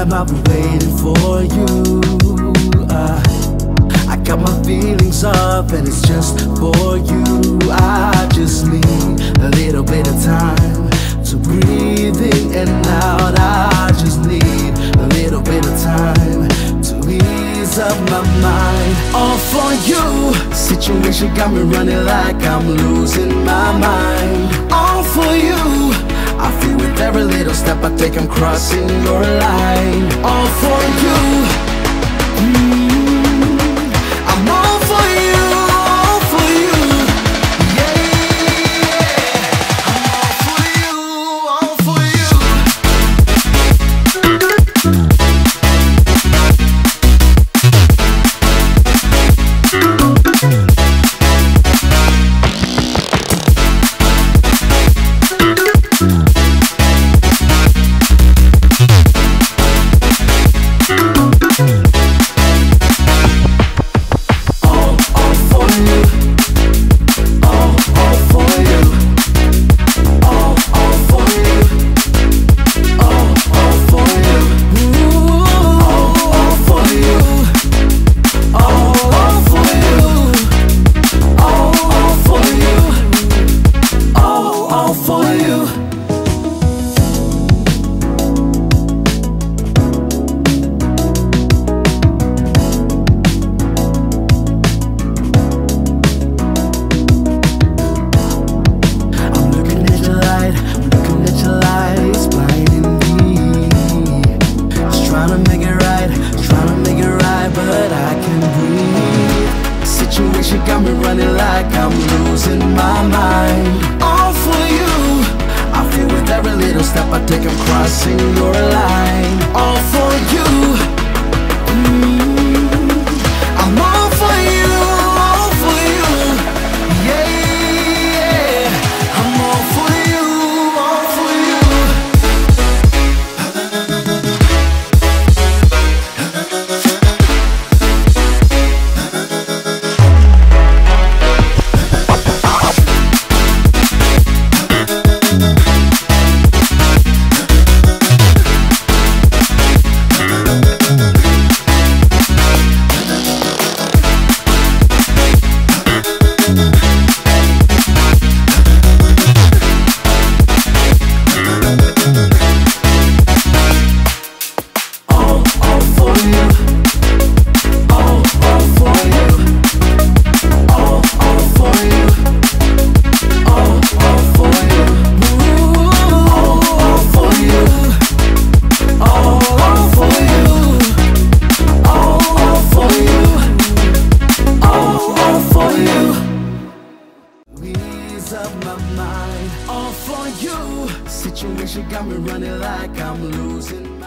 I've been waiting for you. Uh, I got my feelings up and it's just for you. I just need a little bit of time to breathe in and out. I just need a little bit of time to ease up my mind. All for you. Situation got me running like I'm losing my mind. All for you. Step I take, I'm crossing your line. Right, trying to make it right, but I can't breathe. Situation got me running like I'm losing my mind. All for you, I feel with every little step I take, I'm crossing your line. Up my mind. All for you. Situation got me running like I'm losing